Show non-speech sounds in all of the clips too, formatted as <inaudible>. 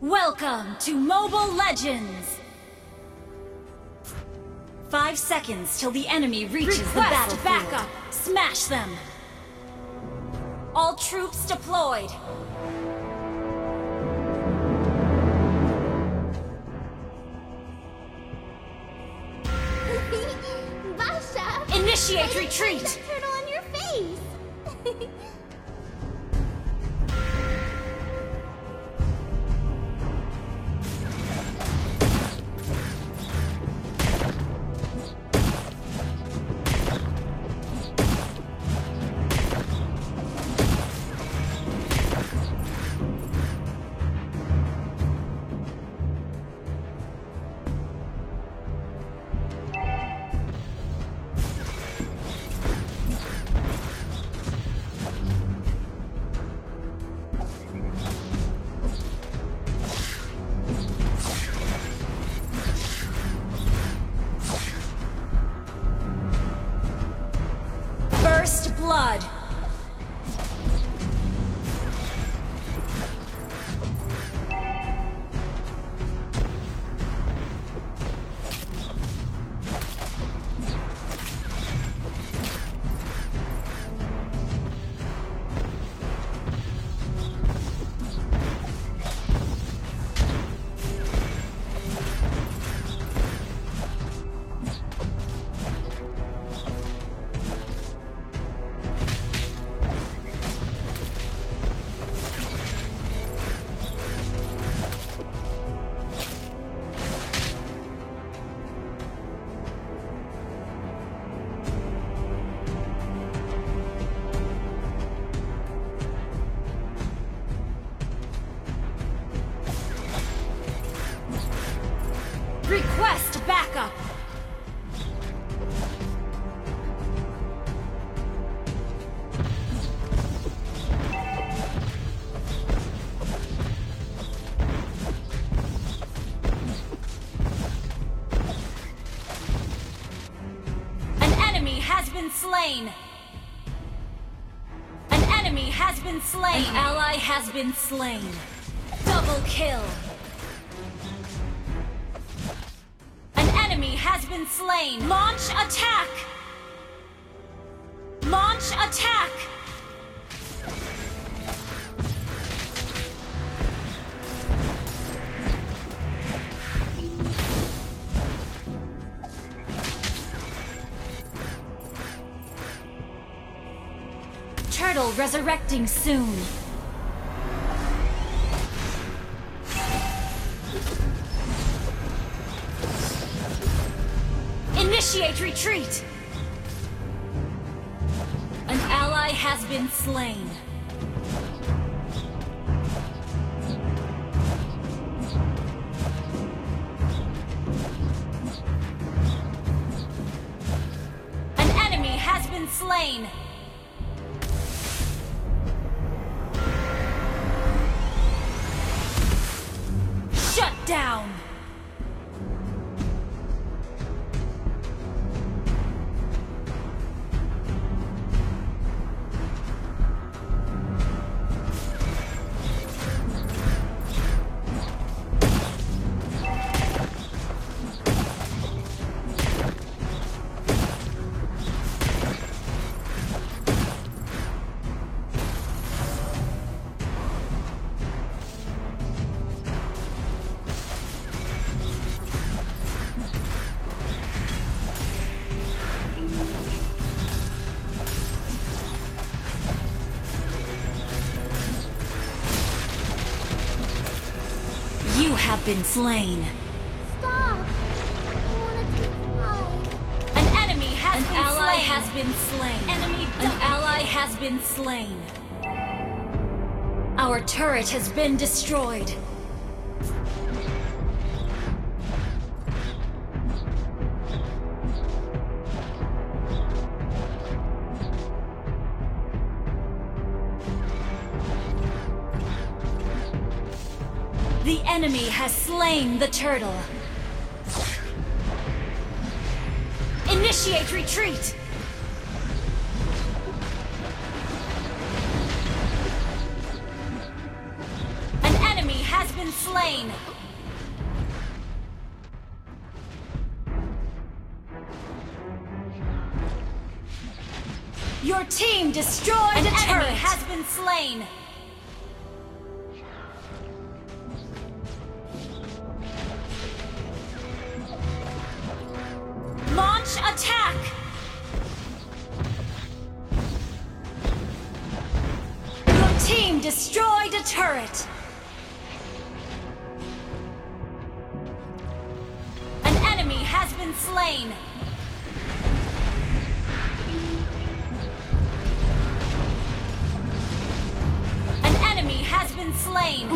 Welcome to Mobile Legends! Five seconds till the enemy reaches the Request battlefield. backup. Smash them! All troops deployed! <laughs> Initiate retreat! Slain! An enemy has been slain! An ally has been slain! Double kill! An enemy has been slain! Launch attack! Launch attack! Turtle resurrecting soon. Initiate retreat! An ally has been slain. An enemy has been slain. Down! Have been slain. Stop! I wanna take a ride. An enemy has An been ally slain. has been slain. Enemy An ally has been slain. Our turret has been destroyed. The enemy has slain the turtle. Initiate retreat! An enemy has been slain. Your team destroyed An enemy has been slain. Attack! Your team destroyed a turret. An enemy has been slain. An enemy has been slain.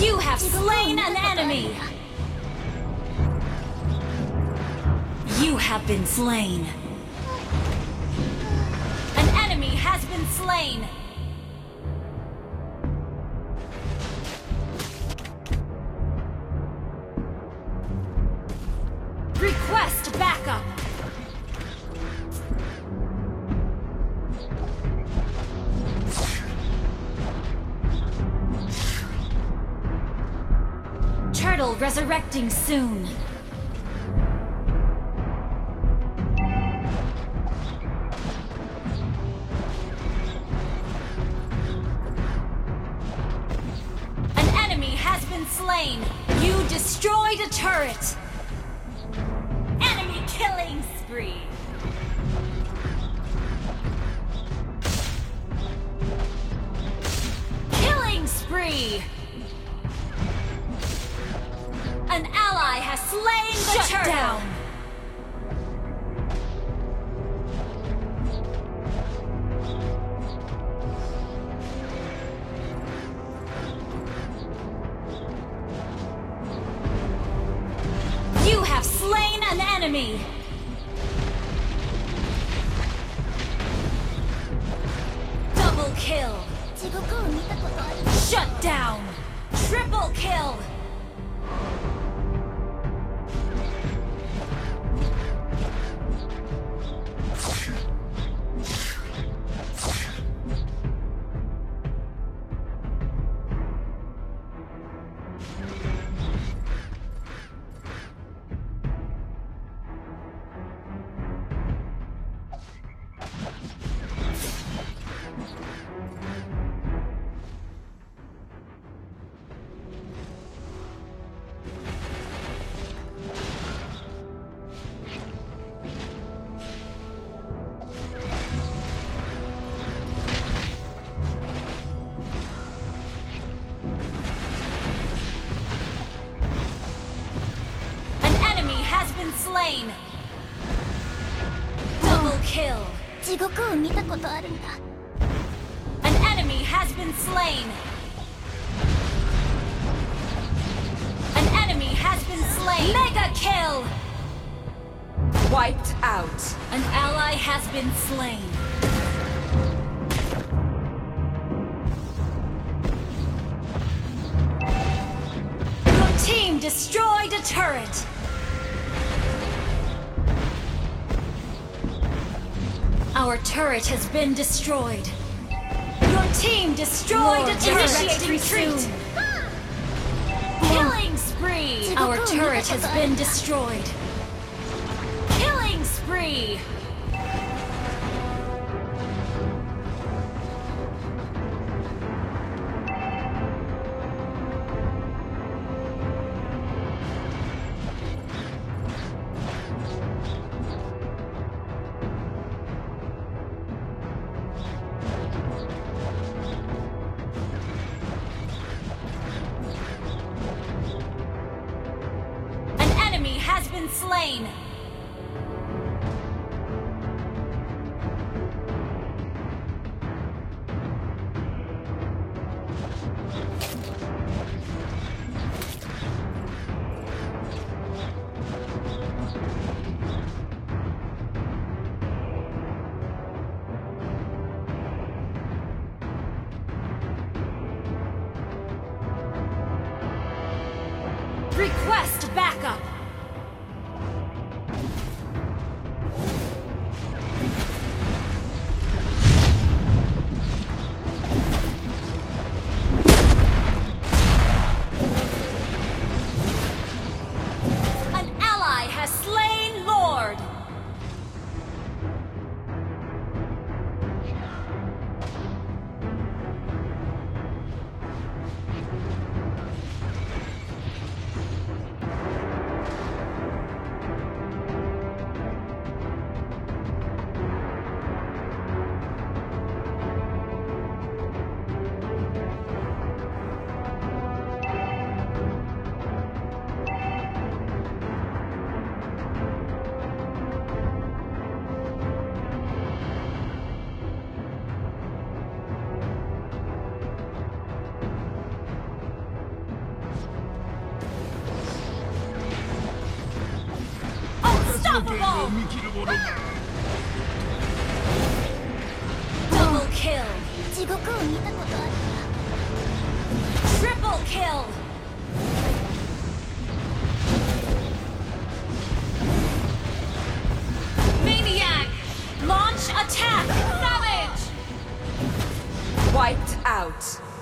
You have slain an enemy. You have been slain. An enemy has been slain. Request backup. turtle resurrecting soon. Slain. You destroyed a turret. Enemy killing spree. Killing spree. An ally has slain the Shut turtle! Down. Kill! Shut down! Triple kill! slain. Double kill. 地獄を見たことあるんだ。An enemy has been slain. An enemy has been slain. Mega kill. Wiped out. An ally has been slain. Your team destroyed a turret. Our turret has been destroyed. Your team destroyed Lord, a turret. Initiate retreat. Killing spree. Our turret has been destroyed. Killing spree. Been slain. Request backup! Double kill! Triple kill! Maniac! Launch attack! Savage! Wiped out.